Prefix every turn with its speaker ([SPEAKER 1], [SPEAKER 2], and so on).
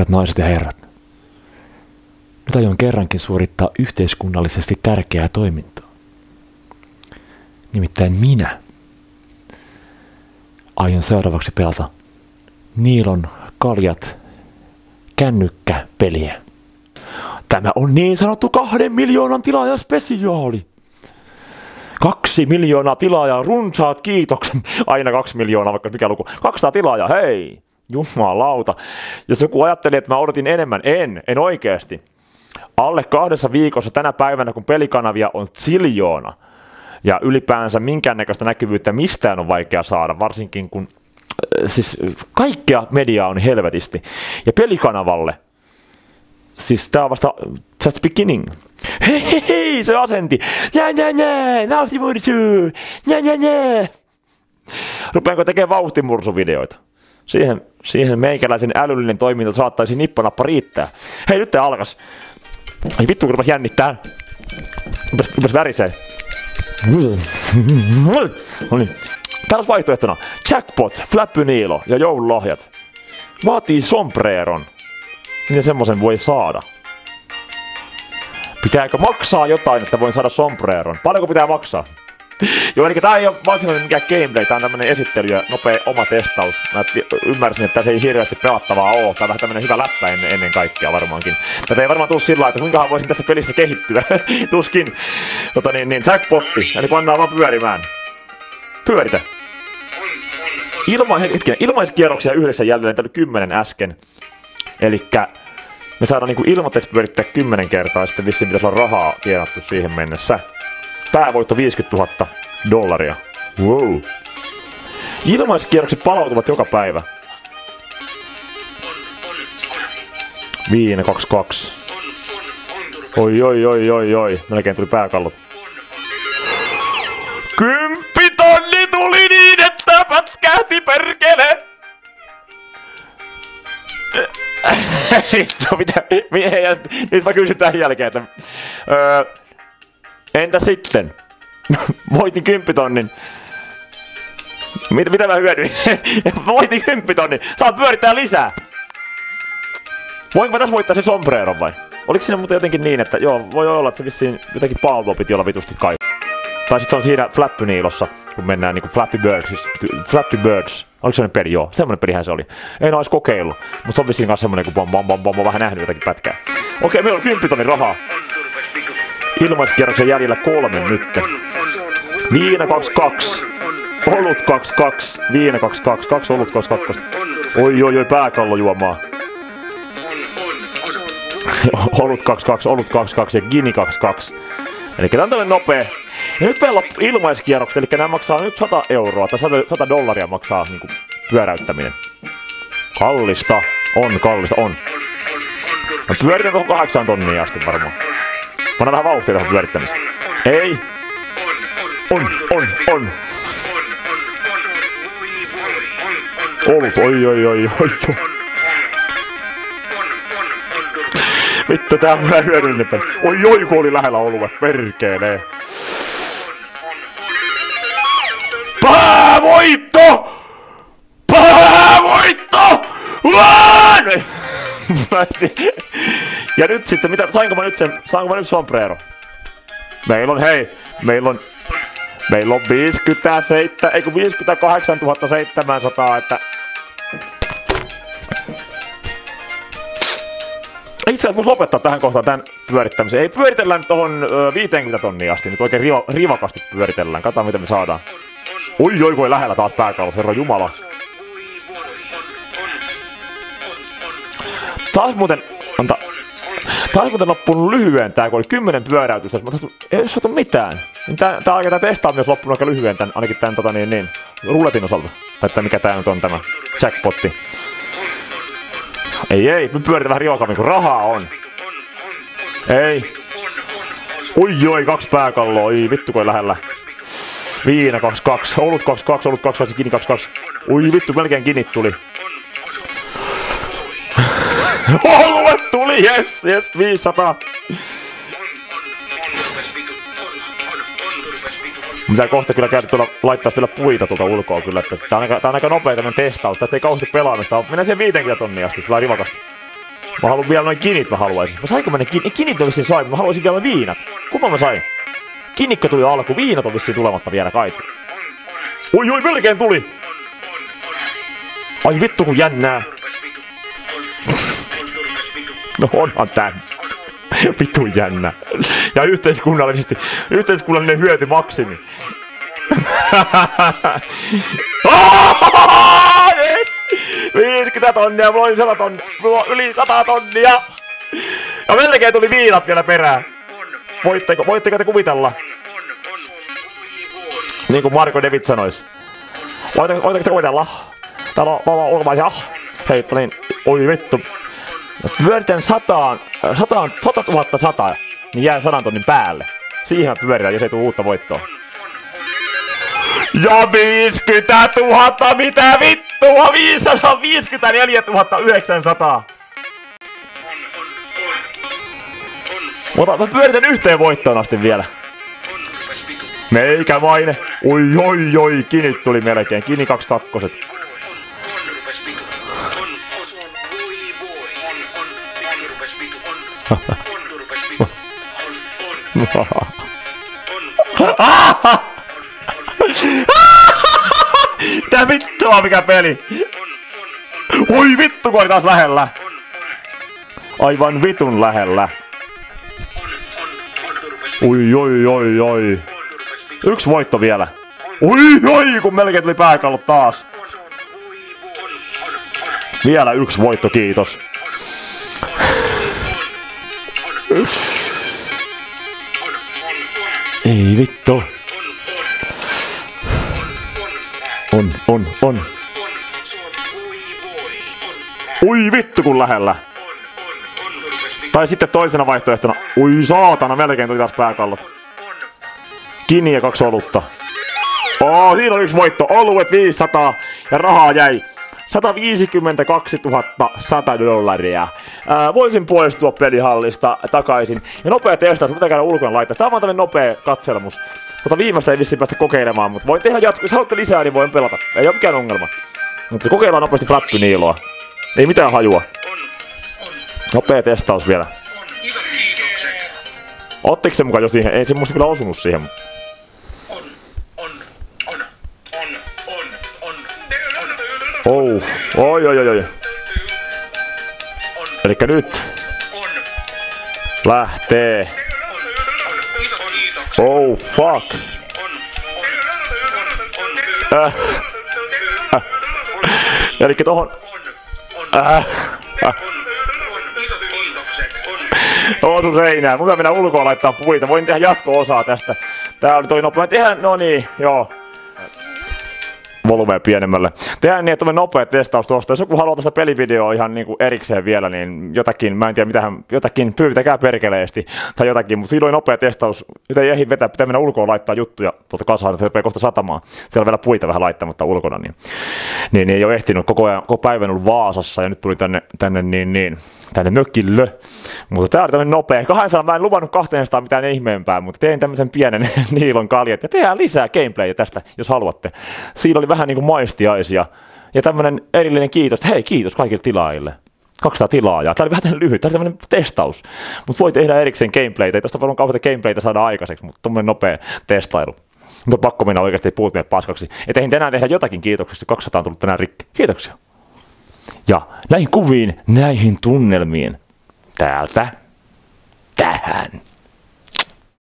[SPEAKER 1] Hyvät naiset ja herrat, nyt aion kerrankin suorittaa yhteiskunnallisesti tärkeää toimintaa. Nimittäin minä aion seuraavaksi pelata Niilon kaljat kännykkäpeliä. Tämä on niin sanottu kahden miljoonan tilaajan spesiaali. Kaksi miljoonaa tilaajaa, runsaat kiitokset. Aina kaksi miljoonaa, vaikka mikä luku. 200 tilaajaa, hei! Jumalauta. Jos joku ajatteli, että mä odotin enemmän, en, en oikeasti. Alle kahdessa viikossa tänä päivänä, kun pelikanavia on siljoona, ja ylipäänsä minkäännäköistä näkyvyyttä mistään on vaikea saada, varsinkin kun äh, siis kaikkea mediaa on helvetisti. Ja pelikanavalle, siis tää on vasta just beginning. Hei, hei, hei, se asenti. Nää, nää, nää, vauhtimursu. Nää, nää, nää. Rupeanko tekemään vauhtimursuvideoita? Siihen, siihen meikäläisen älyllinen toiminta saattaisi nippanappa riittää. Hei, nyt tää alkas. Ai vittu, kun jännittää. Rupes, rupes värisee. No niin. Täällä on vaihtoehtona Jackpot, Flappy Niilo ja joululahjat. Vaatii sombreron. Miten semmoisen voi saada? Pitääkö maksaa jotain, että voin saada sombreron? Paljonko pitää maksaa? Joo, eli tää ei ole varsinainen mikään gameplay, tää on tämmönen esittely ja nopea oma testaus. Mä ymmärsin, että tässä ei hirveästi pelattavaa oo. Tää on vähän tämmönen hyvä läppä ennen, ennen kaikkea varmaankin. Tätä ei varmaan tuu sillä että kuinkahan voisin tässä pelissä kehittyä. Tuskin. Tota niin, niin, jackpotti. Eli pannaan vaan pyörimään. Pyöritä. Ilma, hetken, ilmaiskierroksia yhdessä jälleen, täällä kymmenen äsken. Elikkä me saadaan niinku ilmoitteeksi pyörittää kymmenen kertaa, sitten vissiin pitäisi olla rahaa tienattu siihen mennessä. Päävoitto 50 000 dollaria. Wow. Ilmaiskierrokset palautuvat joka päivä. Viina 22. Oi, oi, oi, oi, oi. Melkein tuli pääkallot. Kymppitonni tuli niin, että pätkähti perkele! Hitto, mitä, nyt mä kysyn tämän jälkeen, että... Öö, entä sitten? Voitin kymppitonnin. Mitä, mitä mä hyödyin? Voitin kymppitonnin. Saa pyörittää lisää. Voinko mä tässä voittaa sen sombreron vai? Oliko siinä muuten jotenkin niin, että joo, voi olla, että se vissiin jotenkin palvelu piti olla vitusti kai. Tai sit se on siinä Flappy Niilossa, kun mennään niinku Flappy Birds, Flappy Birds. Oliko semmonen peli? Joo, semmonen pelihän se oli. En ois kokeillut, mutta se on vissiin kanssa semmonen, kun bom, bom, bom, bom, bom, vähän nähnyt jotakin pätkää. Okei, meillä on 10 tonnin rahaa. Ilmaiskierroksen jäljellä kolme nyt. Viina 22. Olut 22. Viina 22. Kaksi olut 22. Oi, oi, oi, pääkallo juomaa. olut 22, olut 22 ja Gini 22. Eli tämä on tämmönen nopea. Ja nyt meillä on ilmaiskierrokset, eli nämä maksaa nyt 100 euroa, tai 100, 100 dollaria maksaa niin kuin, pyöräyttäminen. Kallista. On kallista, on. Mä pyöritän koko kahdeksan tonnia asti varmaan. Mä vähän vauhtia tähän pyörittämiseen. Ei. On, on, on. Olut, oi, oi, oi, oi, oi. Vittu, tää on vähän hyödyllinen peli. Oi, oi, kun oli lähellä olue. Perkelee. Päävoitto! Päävoitto! Vaan! ja nyt sitten, mitä, sainko mä nyt sen, saanko mä nyt sombrero? Meillä on, hei, meillä on, meillä on 57, eikö 58 700, että itse asiassa lopettaa tähän kohtaan tämän pyörittämisen. Ei pyöritellä nyt tohon ö, 50 tonnia asti, nyt oikein riva, rivakasti pyöritellään. Katsotaan mitä me saadaan. Oi oi voi lähellä taas pääkallo, herra jumala. Taas muuten, anta, taas muuten loppunut lyhyen tää, kun oli kymmenen pyöräytystä. Mä taas, ei saatu mitään. Niin tää, tää, tää testa on myös loppunut aika lyhyen tän, ainakin tän tota niin, niin, ruletin osalta. Tai että mikä tää nyt on tämä jackpotti. Ei, ei, me pyöritään vähän riokavin, kun rahaa on. Ei. Oi, oi, kaksi pääkalloa, ei vittu kun lähellä. Viina 22, olut 22, olut 22, kini 22. Oi vittu, melkein kinit tuli. Olue tuli, jes, jes, 500. Mitä kohta kyllä käydä tuolla laittaa vielä puita tuolta ulkoa kyllä, että tää on aika, tää on aika nopea tämmönen testaus, tästä ei kauheasti pelaamista Mennään siihen 50 tonnia asti, sillä rivakasti. Mä haluan vielä noin kinit mä haluaisin. Mä sainko mä ne kinit? Kinit on vissiin sain, mä haluaisin vielä viinat. Kumpa mä sain? Kinnikko tuli alku, viinat on vissiin tulematta vielä kai. Oi oi, melkein tuli! Ai vittu kun jännää. No onhan tää. Vittu jännä. Ja yhteiskunnallisesti, yhteiskunnallinen hyöty maksimi. 50 tonnia, mulla oli 100 tonnia, mulla yli 100 tonnia. Ja melkein tuli viinat vielä perään. Voitteko, voitteko te kuvitella? Niin kuin Marko David sanois. Voitteko, voitteko te kuvitella? Täällä on, on ulkomaisia. Hei, niin, oi vittu. Pyöritän sataan, sataan, sata tuhatta sata, niin jää sadan tonnin päälle. Siihen pyöritään, jos ei tule uutta voittoa. Ja 50 000, mitä vittua? 554 900. Ota, mä pyöritän yhteen voittoon asti vielä. Meikämainen. Oi oi oi, kinit tuli melkein. Kini 22. Tää vittua mikä peli! Oi vittu kun oli taas lähellä! Aivan vitun lähellä. Oi oi oi oi. Yksi voitto vielä. Oi oi kun melkein tuli pääkallot taas. Vielä yksi voitto, kiitos. Ei vittu. On, on, on. Ui vittu kun lähellä. Tai sitten toisena vaihtoehtona. Ui saatana, melkein tuli taas pääkallot. Kini ja kaksi olutta. Oo, siinä on yksi voitto. Oluet 500 ja rahaa jäi 152 100 dollaria. Ää, voisin poistua pelihallista takaisin. Ja nopea testaus, mitä käydä ulkona laittaa. Tämä on vaan tämmönen nopea katselmus. Mutta viimeistä ei vissiin päästä kokeilemaan, mutta voin tehdä jatko. Jos haluatte lisää, niin voin pelata. Ei ole mikään ongelma. Mutta kokeillaan nopeasti Flappy Niiloa. Ei mitään hajua. Nopea testaus vielä. Ottiko se mukaan jo siihen? Ei se musta kyllä osunut siihen. Oh, oi oi oi oi. Elikkä nyt. Lähtee. Oh fuck. Äh. Äh. Elikkä tohon... Osu seinään. Mun mennä ulkoa laittaa puita. Voin tehdä jatko-osaa tästä. Tää oli toi nopea. Tehdään, no niin, joo volumea pienemmälle. Tehdään niin, että on nopea testaus tuosta. Jos joku haluaa tästä pelivideoa ihan niin kuin erikseen vielä, niin jotakin, mä en tiedä mitähän, jotakin pyytäkää perkeleesti tai jotakin, mutta oli nopea testaus. Mitä ei ehdi vetää, pitää mennä ulkoa laittaa juttuja tuolta kasaan, se rupeaa kohta satamaan. Siellä on vielä puita vähän laittamatta ulkona, niin, niin, niin ei ole ehtinyt koko, ajan, koko päivän ollut Vaasassa ja nyt tuli tänne, tänne niin, niin, tänne mökille. Mutta tää oli tämmönen nopea. 200 mä en luvannut 200 mitään ihmeempää, mutta tein tämmöisen pienen niilon kaljet ja tehdään lisää gameplayä tästä, jos haluatte. Siinä oli vähän niinku maistiaisia. Ja tämmönen erillinen kiitos. Hei, kiitos kaikille tilaajille. 200 tilaajaa. Tämä oli vähän lyhyt, tämä oli tämmöinen testaus. Mutta voi tehdä erikseen gameplaytä. Ei tästä varmaan kauheita gameplaytä saada aikaiseksi, mutta tuommoinen nopea testailu. Mutta pakko mennä oikeasti puut paskaksi. Että eihin tänään tehdä jotakin kiitoksia, 200 on tullut tänään rikki. Kiitoksia. Ja näihin kuviin, näihin tunnelmiin täältä tähän.